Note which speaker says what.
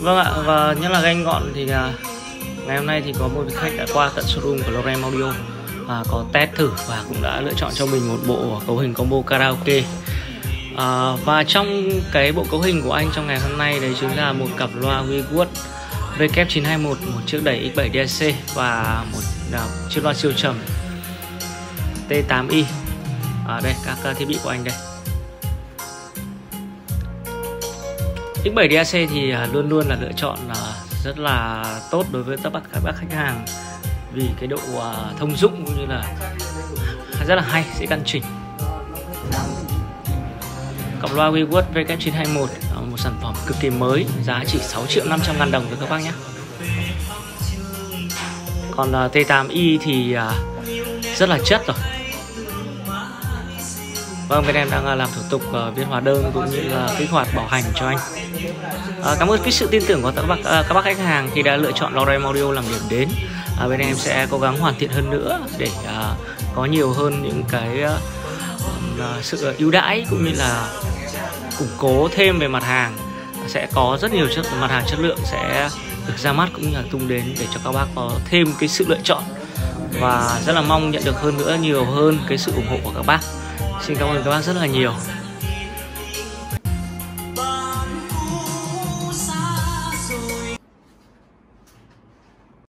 Speaker 1: Vâng ạ, và nhất là ganh gọn thì à, ngày hôm nay thì có một vị khách đã qua tận showroom của Lorem Audio và có test thử và cũng đã lựa chọn cho mình một bộ cấu hình combo karaoke. À, và trong cái bộ cấu hình của anh trong ngày hôm nay đấy chính là một cặp loa Wewood W921 một chiếc đẩy X7 DSC và một à, chiếc loa siêu trầm T8i ở à, đây các thiết bị của anh đây. X7 DAC thì à, luôn luôn là lựa chọn à, rất là tốt đối với tất cả các bác khách hàng. Vì cái độ à, thông dụng cũng như là rất là hay, dễ căn chỉnh. Cặp loa Wewood VK921 một sản phẩm cực kỳ mới, giá chỉ 6 triệu 500 ngàn đồng với các bác nhé. Còn T8i thì rất là chất rồi. Vâng, bên em đang à, làm thủ tục ờ, viết hóa đơn cũng như là kích hoạt bảo hành cho anh. À, cảm ơn cái sự tin tưởng của các bác ờ, các bác khách hàng khi đã lựa chọn Lorem Audio làm điểm đến. À, bên em sẽ cố gắng hoàn thiện hơn nữa để có nhiều hơn những cái sự ưu đãi cũng như là củng cố thêm về mặt hàng sẽ có rất nhiều chất mặt hàng chất lượng sẽ được ra mắt cũng như là tung đến để cho các bác có thêm cái sự lựa chọn và rất là mong nhận được hơn nữa nhiều hơn cái sự ủng hộ của các bác Xin cảm ơn các bác rất là nhiều.